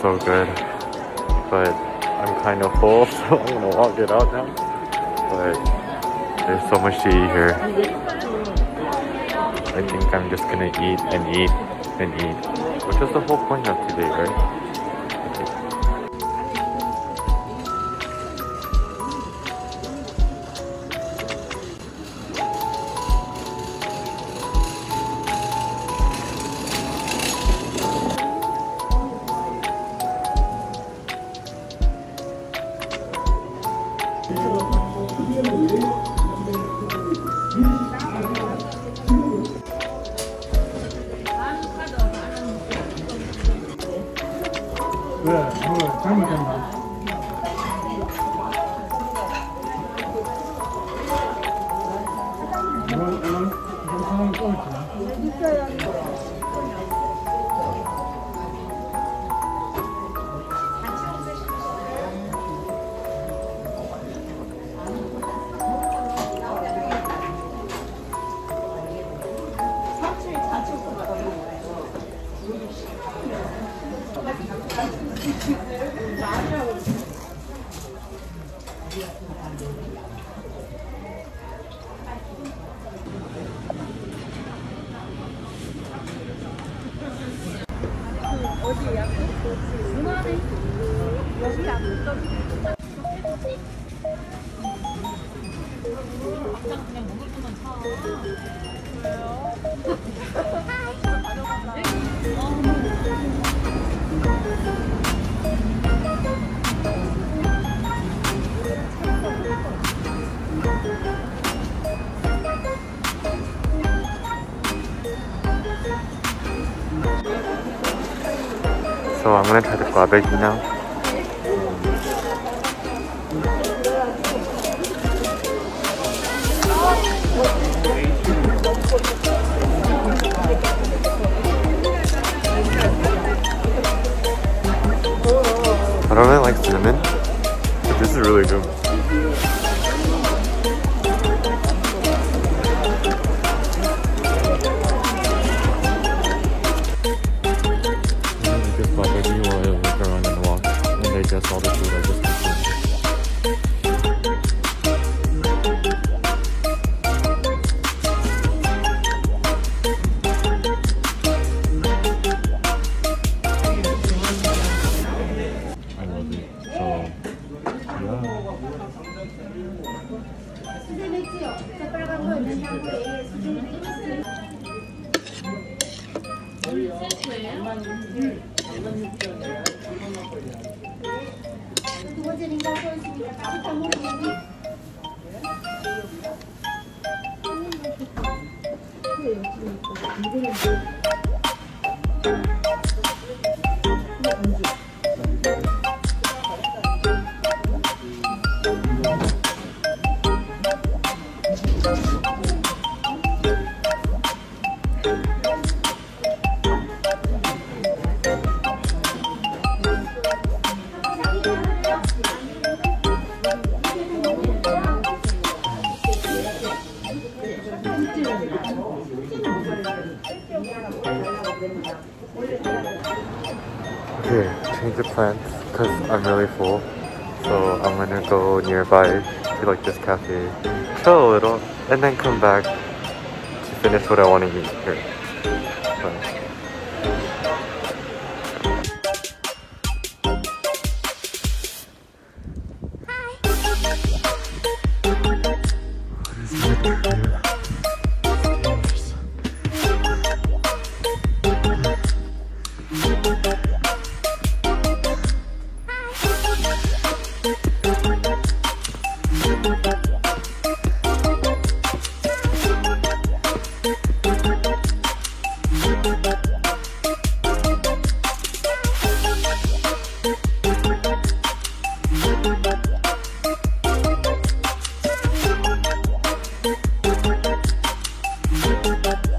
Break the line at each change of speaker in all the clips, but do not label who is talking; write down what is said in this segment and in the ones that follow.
so good. But I'm kind of full, so I'm gonna walk it out now. But there's so much to eat here. I think I'm just gonna eat and eat and eat. Which is the whole point of today, right?
저
왕래타 듣고 아베 그냥. I don't really like cinnamon, but this is really good. 엄마는 엄마는 Okay, change the plans because I'm really full. So I'm gonna go nearby to like this cafe, chill a little, and then come back to finish what I want to eat here. But- Bye.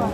아,